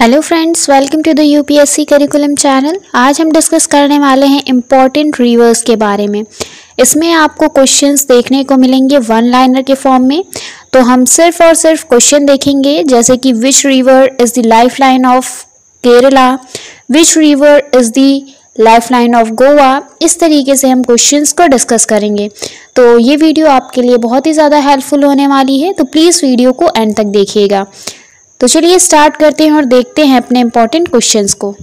Hello friends welcome to the UPSC curriculum channel आज हम discuss करने वाले हैं इंपॉर्टेंट रिवर्स के बारे में। इसमें आपको क्वेश्चंस देखने को मिलेंगे वन लाइनर के फॉर्म में। तो हम सिर्फ़ और सिर्फ़ क्वेश्चन देखेंगे, जैसे कि which river is the life line of Kerala which river is the life line of Goa इस तरीके से हम क्वेश्चंस को डिस्कस करेंगे। तो ये वीडियो आपके लिए बहुत ही ज़्यादा हेल्पफुल होने वाली है तो प्लीज़ वीडियो को एंड तक देखिएगा। तो चलिए स्टार्ट करते हैं और देखते हैं अपने इंपॉर्टेंट क्वेश्चंस को।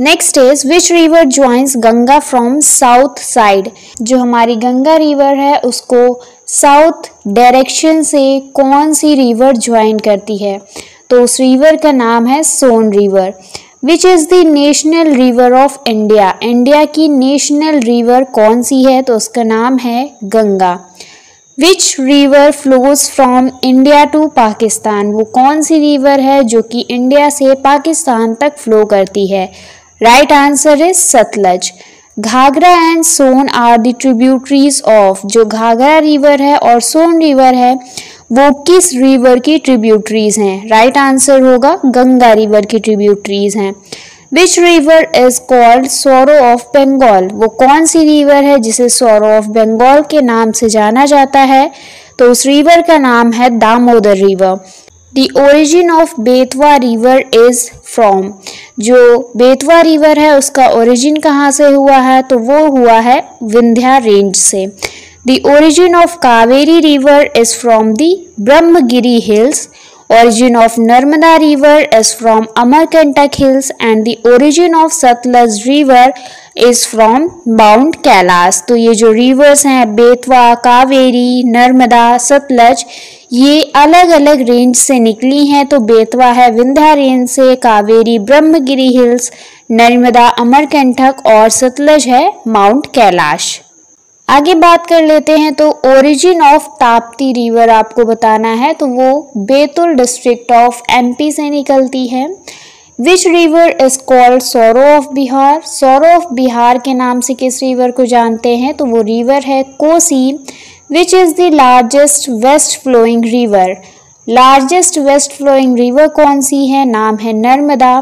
Next is which river joins Ganga from south side जो हमारी गंगा रिवर है, उसको साउथ डायरेक्शन से कौन सी रिवर ज्वाइन करती है? तो उस रिवर का नाम है Son river which is the national river of India India की नेशनल रिवर कौन सी है? तो उसका नाम है Ganga. Which river flows from India to Pakistan वो कौन सी रिवर है जो कि इंडिया से पाकिस्तान तक फ्लो करती है? Right answer is Sutlej Ghaghara and Son are the tributaries of जो घाघरा रिवर है और सोन रिवर है, वो किस रिवर की ट्रिब्यूटरीज हैं? राइट आंसर होगा गंगा रिवर की ट्रिब्यूटरीज हैं। Which river is called sorrow of Bengal वो कौन सी रिवर है जिसे सोरो ऑफ़ बंगाल के नाम से जाना जाता है? तो उस रिवर का नाम है Damodar river the origin of Betwa river is from जो बेतवा रिवर है, उसका ओरिजिन कहाँ से हुआ है? तो वो हुआ है विंध्या रेंज से. The origin of Kaveri river is from the Brahmagiri hills Origin of Narmada river is from Amarkantak hills and the origin of Satluj river is from Mount Kailash. तो ये जो rivers हैं बेतवा कावेरी नर्मदा सतलज ये अलग अलग रेंज से निकली हैं तो बेतवा है विंध्या रेंज से कावेरी ब्रह्मगिरी हिल्स नर्मदा अमरकंटक और सतलज है माउंट कैलाश आगे बात कर लेते हैं तो ओरिजिन ऑफ़ ताप्ती रिवर आपको बताना है तो वो बेतुल डिस्ट्रिक्ट ऑफ़ एमपी से निकलती है। Which river is called sorrow of Bihar sorrow of Bihar के नाम से किस रिवर को जानते हैं? तो वो रिवर है Kosi which is the largest west flowing river largest west flowing river कौन सी है? नाम है Narmada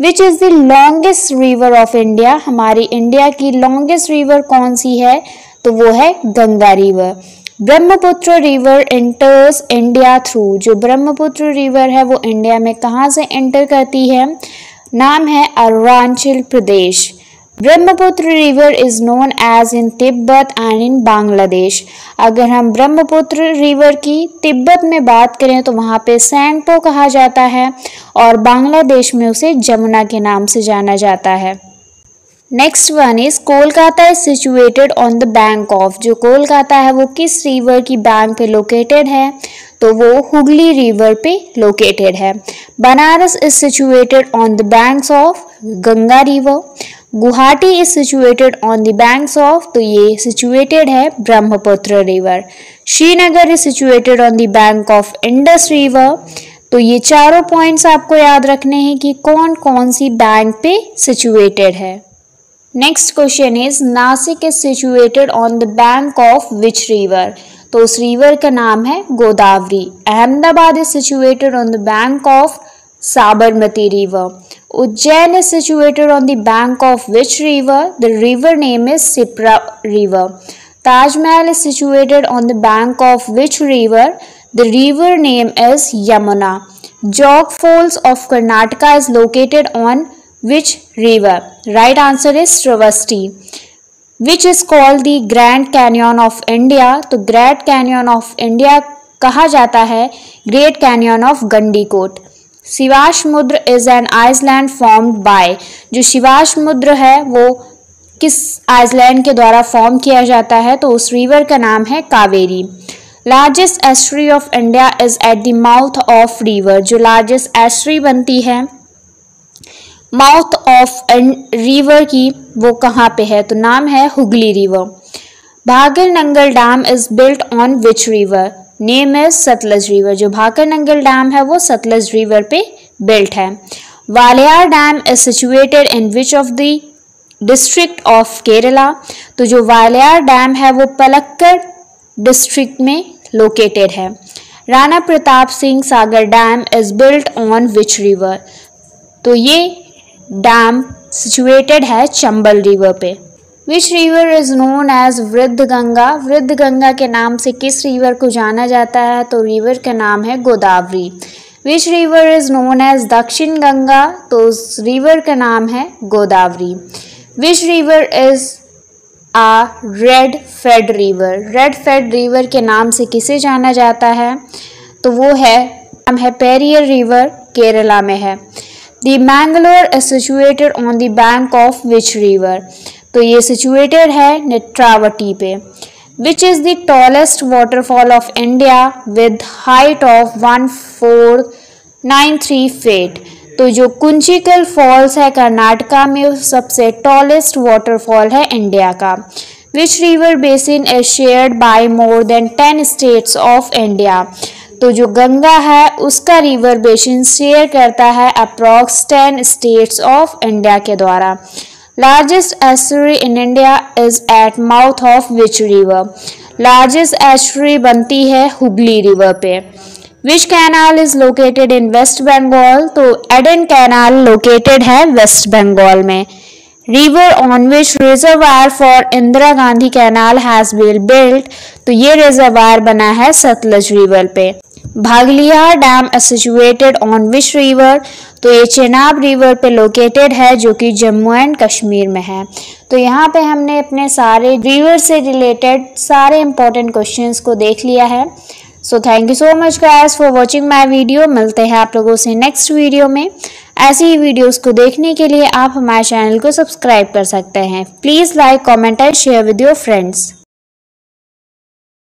which is the longest river of India हमारी इंडिया की लॉन्गेस्ट रिवर कौन सी है? तो वो है Ganga river Brahmaputra river enters India through जो ब्रह्मपुत्र रिवर है, वो इंडिया में कहाँ से एंटर करती है? नाम है Arunachal Pradesh. Brahmaputra river is known as in Tibet and in Bangladesh. अगर हम ब्रह्मपुत्र रिवर की तिब्बत में बात करें तो वहाँ पे सैंगपो कहा जाता है और बांग्लादेश में उसे जमुना के नाम से जाना जाता है। Next one is Kolkata is situated on the bank of जो कोलकाता है, वो किस रिवर की बैंक पे लोकेटेड है? तो वो हुगली रिवर पे लोकेटेड है। Banaras is situated on the banks of Ganga river Guwahati is situated on the banks of तो ये सिचुएटेड है Brahmaputra river Srinagar is situated on the bank of Indus river तो ये चारों पॉइंट्स आपको याद रखने हैं कि कौन कौन सी बैंक पे सिचुएटेड है। Next question is Nashik is situated on the bank of which river तो उस रिवर का नाम है Godavari. Ahmedabad is situated on the bank of Sabarmati river Ujjain is situated on the bank of which river the river name is Sipra river Taj Mahal is situated on the bank of which river the river name is Yamuna Jog falls of Karnataka is located on Which river? Right answer is Sravasti. Which is called the Grand Canyon of India? तो Grand Canyon of India कहा जाता है Great Canyon of Gandikot Shivasamudra is an island formed by जो शिवाश मुद्र है, वो किस Iceland के द्वारा फॉर्म किया जाता है तो उस रिवर का नाम है Kaveri largest estuary of India is at the mouth of river जो लार्जेस्ट एस्ट्री बनती है माउथ ऑफ़ एंड रिवर की, वो कहाँ पे है? तो नाम है Hooghly river Bhakra Nangal dam is built on which river name is Sutlej river जो भाकर नंगल डैम है, वो सतलज रिवर पे बिल्ट है. Walayar dam is situated in which of the district of Kerala तो जो वालियार डैम है, वो पलक्कड़ डिस्ट्रिक्ट में लोकेटेड है. Rana Pratap Singh Sagar dam is built on which river तो ये डैम सिचुएटेड है चंबल रिवर पे। Which river is known as Vriddha Ganga Vriddha Ganga के नाम से किस रिवर को जाना जाता है? तो रिवर का नाम है Godavari which river is known as Dakshin Ganga तो उस रिवर का नाम है Godavari which river is a red fed river red fed river के नाम से किसे जाना जाता है? तो वो है, नाम है पेरियर रिवर केरला में है। The Mangalore is situated on the bank of which river तो ये सिचुएटेड है नेट्रावटी पे which is the tallest waterfall of India with height of one four nine three feet तो जो कुंचिकल फॉल्स है कर्नाटका में सबसे टॉलेस्ट वाटरफॉल है इंडिया का which river basin is shared by more than ten states of India तो जो गंगा है, उसका रिवर बेसिन शेयर करता है approx ten states of India के द्वारा। Largest estuary in India is at mouth of which river largest estuary बनती है हुगली रिवर पे। Which canal is located in West Bengal तो एडन कैनाल लोकेटेड है West Bengal में। River on which reservoir for Indira Gandhi canal has been built तो ये reservoir बना है सतलज रिवर पे। Baglihar dam situated on which river तो ये चेनाब रिवर पे लोकेटेड है, जो कि जम्मू एंड कश्मीर में है। तो यहाँ पे हमने अपने सारे रिवर से रिलेटेड सारे इंपॉर्टेंट क्वेश्चंस को देख लिया है। So thank you so much guys for watching my video मिलते हैं आप लोगों से नेक्स्ट वीडियो में। ऐसी ही वीडियोस को देखने के लिए आप हमारे चैनल को सब्सक्राइब कर सकते हैं। Please like comment and share with your friends